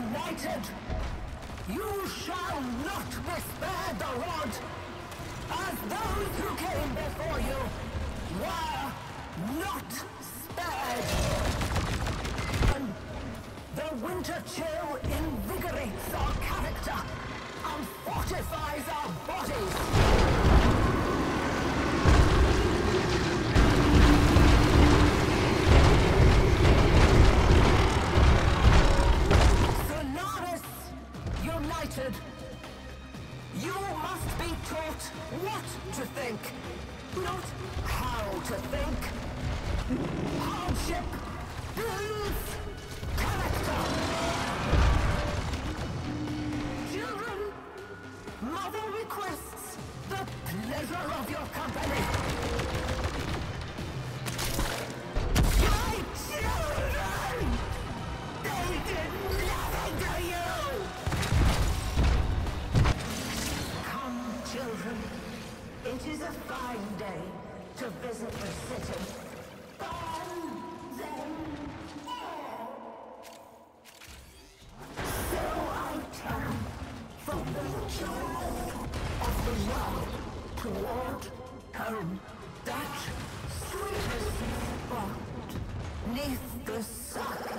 united. You shall not be spared the rod, as those who came before you were not spared. The winter chill invigorates our character united. You must be taught what to think, not how to think. Hardship builds character. Children, Mother requests the pleasure of your company. Children. It is a fine day to visit the city. So I turn from the joy of the world toward home. That sweetest spot neath the sun.